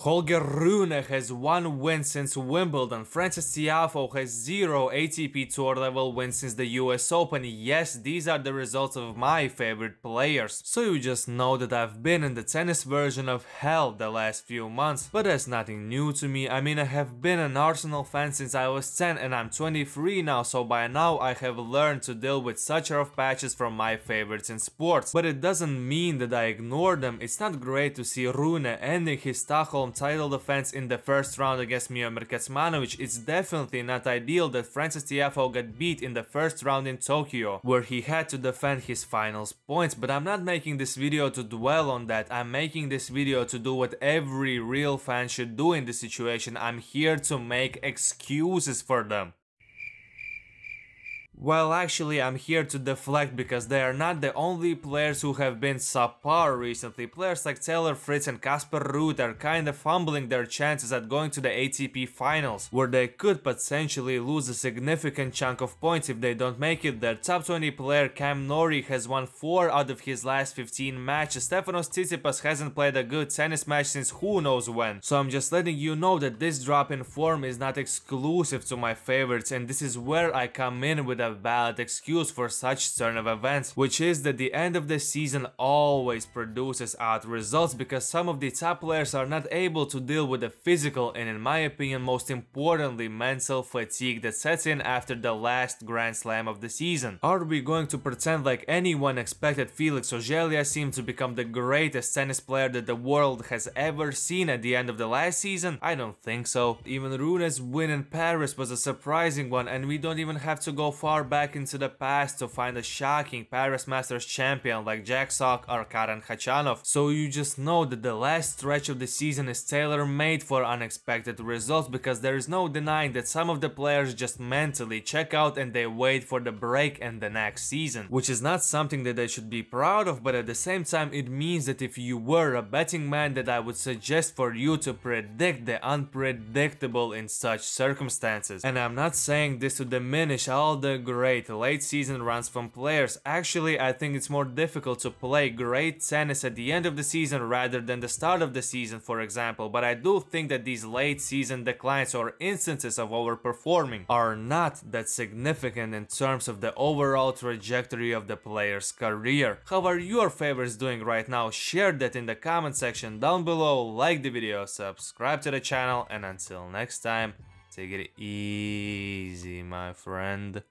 Holger Rune has one win since Wimbledon, Frances Tiafoe has zero ATP Tour level wins since the US Open, yes, these are the results of my favorite players. So you just know that I've been in the tennis version of hell the last few months, but that's nothing new to me, I mean I have been an Arsenal fan since I was 10 and I'm 23 now, so by now I have learned to deal with such rough patches from my favorites in sports. But it doesn't mean that I ignore them, it's not great to see Rune ending his Stockholm title defense in the first round against Miomir Kecmanovic, it's definitely not ideal that Frances Tiafoe got beat in the first round in Tokyo, where he had to defend his finals points, but I'm not making this video to dwell on that, I'm making this video to do what every real fan should do in this situation, I'm here to make excuses for them. Well, actually, I'm here to deflect because they are not the only players who have been subpar recently. Players like Taylor Fritz and Casper Ruud are kinda fumbling their chances at going to the ATP finals, where they could potentially lose a significant chunk of points if they don't make it there. Top 20 player Cam Norrie has won 4 out of his last 15 matches. Stefanos Tsitsipas hasn't played a good tennis match since who knows when. So I'm just letting you know that this drop in form is not exclusive to my favorites and this is where I come in with a valid excuse for such turn of events, which is that the end of the season always produces odd results because some of the top players are not able to deal with the physical and in my opinion most importantly mental fatigue that sets in after the last Grand Slam of the season. Are we going to pretend like anyone expected Felix Auger-Aliassime to become the greatest tennis player that the world has ever seen at the end of the last season? I don't think so. Even Rune's win in Paris was a surprising one and we don't even have to go far back into the past to find a shocking Paris Masters champion like Jack Sock or Karen Khachanov, so you just know that the last stretch of the season is tailor-made for unexpected results because there is no denying that some of the players just mentally check out and they wait for the break and the next season, which is not something that they should be proud of, but at the same time it means that if you were a betting man that I would suggest for you to predict the unpredictable in such circumstances. And I'm not saying this to diminish all the great late season runs from players. Actually, I think it's more difficult to play great tennis at the end of the season rather than the start of the season, for example, but I do think that these late season declines or instances of overperforming are not that significant in terms of the overall trajectory of the player's career. How are your favorites doing right now? Share that in the comment section down below, like the video, subscribe to the channel, and until next time, take it easy, my friend.